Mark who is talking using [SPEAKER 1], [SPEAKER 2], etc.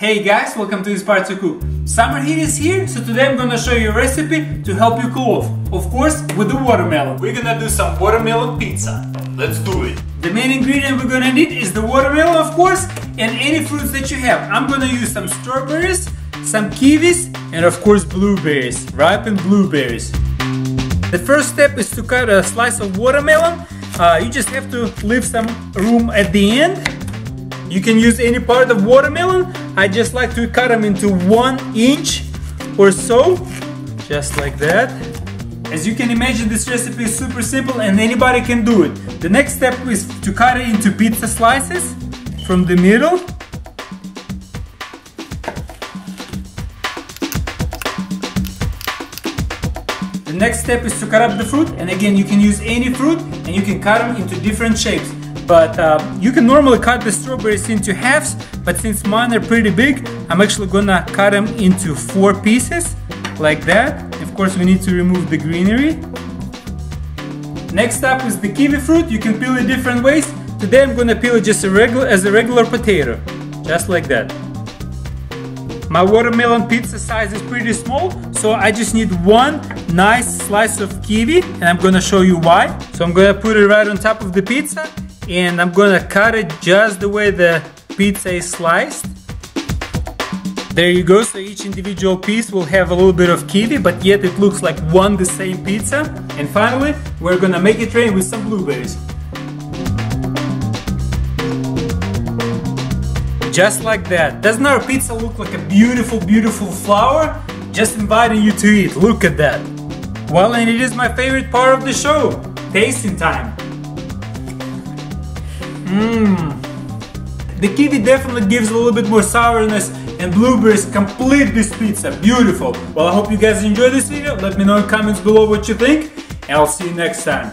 [SPEAKER 1] Hey guys, welcome to Inspire to Cook. Summer heat is here, so today I'm gonna show you a recipe to help you cool off. Of course, with the watermelon. We're gonna do some watermelon pizza. Let's do it. The main ingredient we're gonna need is the watermelon, of course, and any fruits that you have. I'm gonna use some strawberries, some kiwis, and of course blueberries, ripened blueberries. The first step is to cut a slice of watermelon. Uh, you just have to leave some room at the end you can use any part of watermelon. I just like to cut them into one inch or so, just like that. As you can imagine, this recipe is super simple and anybody can do it. The next step is to cut it into pizza slices from the middle. The next step is to cut up the fruit and again you can use any fruit and you can cut them into different shapes. But uh, you can normally cut the strawberries into halves, but since mine are pretty big, I'm actually gonna cut them into four pieces, like that. Of course, we need to remove the greenery. Next up is the kiwi fruit. You can peel it different ways. Today I'm gonna peel it just a regular, as a regular potato, just like that. My watermelon pizza size is pretty small, so I just need one nice slice of kiwi, and I'm gonna show you why. So I'm gonna put it right on top of the pizza, and I'm gonna cut it just the way the pizza is sliced. There you go, so each individual piece will have a little bit of kiwi, but yet it looks like one the same pizza. And finally, we're gonna make it rain with some blueberries. Just like that. Doesn't our pizza look like a beautiful, beautiful flower? Just inviting you to eat, look at that. Well, and it is my favorite part of the show, tasting time. Mmm. The kiwi definitely gives a little bit more sourness and blueberries complete this pizza. Beautiful. Well, I hope you guys enjoyed this video. Let me know in comments below what you think and I'll see you next time.